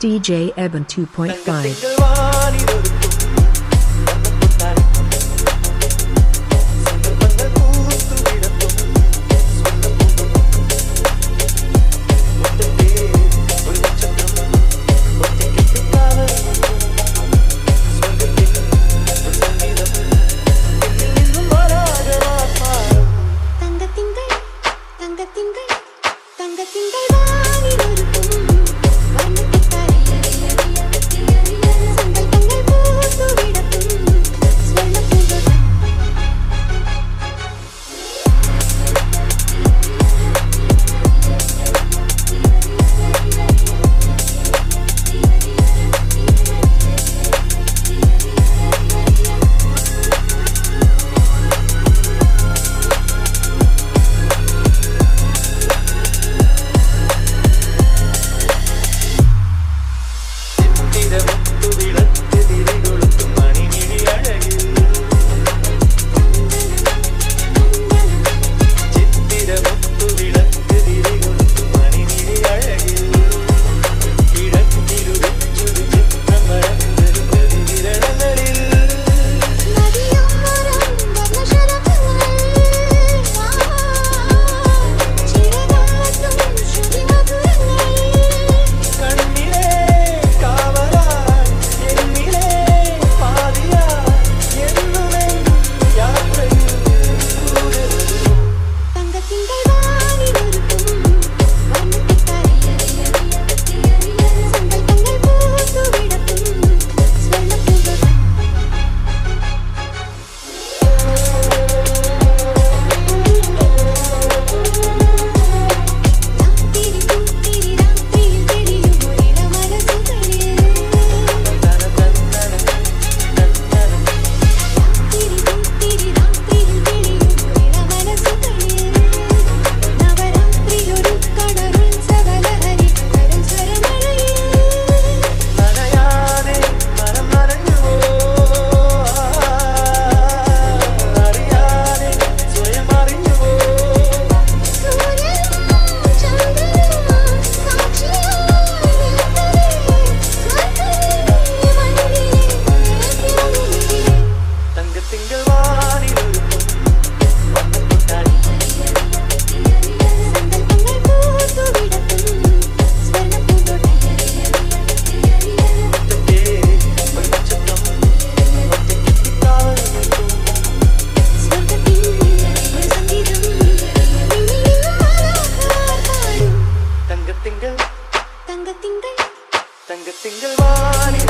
DJ Eben 2.5 தங்க திங்கள் வாரி